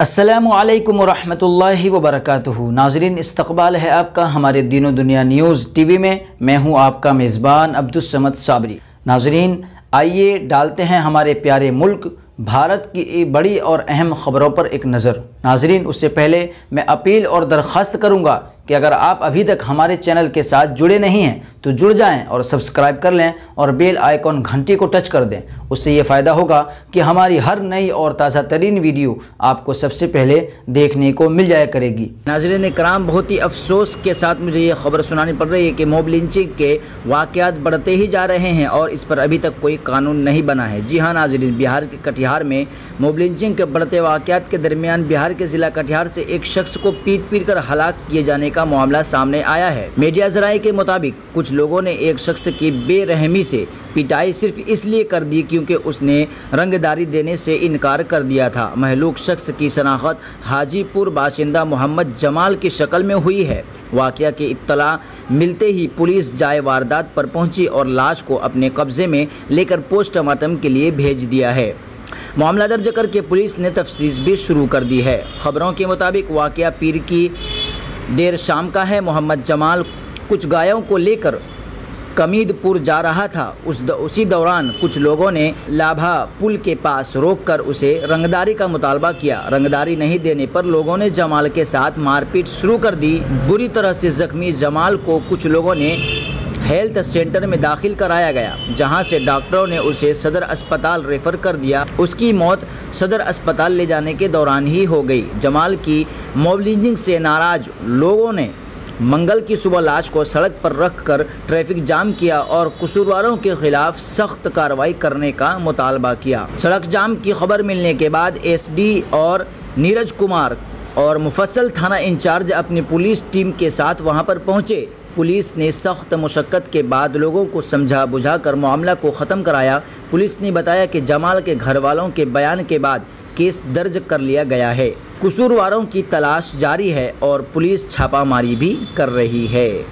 السلام علیکم ورحمۃ اللہ وبرکاتہ۔ ناظرین، استقبال ہے آپ کا ہمارے دین و دنیا نیوز ٹی وی میں۔ میں ہوں آپ کا میزبان عبدالسمد صابری۔ ناظرین، آئیے ڈالتے ہیں ہمارے پیارے ملک بھارت کی بڑی اور اہم خبروں پر ایک نظر۔ ناظرین، اس سے پہلے میں اپیل اور درخواست کروں گا کہ اگر آپ ابھی تک ہمارے چینل کے ساتھ جڑے نہیں ہیں، تو جڑ جائیں اور سبسکرائب کر لیں اور بیل آئیکن گھنٹی کو ٹچ کر دیں۔ اس سے یہ فائدہ ہوگا کہ ہماری ہر نئی اور تازہ ترین ویڈیو آپ کو سب سے پہلے دیکھنے کو مل جایا کرے گی۔ ناظرین کرام، بہت ہی افسوس کے ساتھ مجھے یہ خبر سنانی پڑ رہی ہے کہ موب لنچنگ کے واقعات بڑھتے ہی جا رہے ہیں اور اس پر ابھی تک کوئی قانون نہیں بنا ہے۔ جی ہاں ناظرین، بہار کے کٹیہار میں موب لنچنگ کے بڑھتے واقعات کے درمیان بہار کے ضلع کٹیہار سے ایک شخص کو پیٹ پیٹ کر ہلاک کیے جانے کا کا معاملہ سامنے آیا ہے۔ میڈیا ذرائع کے مطابق، کچھ لوگوں نے ایک شخص کی بے رحمی سے پٹائی صرف اس لیے کر دی کیونکہ اس نے رنگ داری دینے سے انکار کر دیا تھا۔ محلوق شخص کی شناخت حاجی پور باشندہ محمد جمال کی شکل میں ہوئی ہے۔ واقعہ کی اطلاع ملتے ہی پولیس جائے واردات پر پہنچی اور لاش کو اپنے قبضے میں لے کر پوسٹ مارٹم کے لیے بھیج دیا ہے۔ معاملہ درج کر کے پولیس نے تفتیش بھی شروع کر دی ہے۔ خبروں کے مطابق، واقعہ پیر کی دیر شام کا ہے، محمد جمال کچھ گایوں کو لے کر کمید پور جا رہا تھا۔ اس اسی دوران کچھ لوگوں نے لابھا پل کے پاس روک کر اسے رنگداری کا مطالبہ کیا۔ رنگداری نہیں دینے پر لوگوں نے جمال کے ساتھ مار پیٹ شروع کر دی۔ بری طرح سے زخمی جمال کو کچھ لوگوں نے ہیلتھ سینٹر میں داخل کرایا گیا، جہاں سے ڈاکٹروں نے اسے صدر اسپتال ریفر کر دیا۔ اس کی موت صدر اسپتال لے جانے کے دوران ہی ہو گئی۔ جمال کی موبلنجنگ سے ناراض لوگوں نے منگل کی صبح لاش کو سڑک پر رکھ کر ٹریفک جام کیا اور قصورواروں کے خلاف سخت کارروائی کرنے کا مطالبہ کیا۔ سڑک جام کی خبر ملنے کے بعد ایس ڈی اور نیرج کمار اور مفصل تھانہ انچارج اپنی پولیس ٹیم کے ساتھ وہاں پر پہنچے۔ پولیس نے سخت مشقت کے بعد لوگوں کو سمجھا بجھا کر معاملہ کو ختم کرایا۔ پولیس نے بتایا کہ جمال کے گھر والوں کے بیان کے بعد کیس درج کر لیا گیا ہے۔ قصورواروں کی تلاش جاری ہے اور پولیس چھاپہ ماری بھی کر رہی ہے۔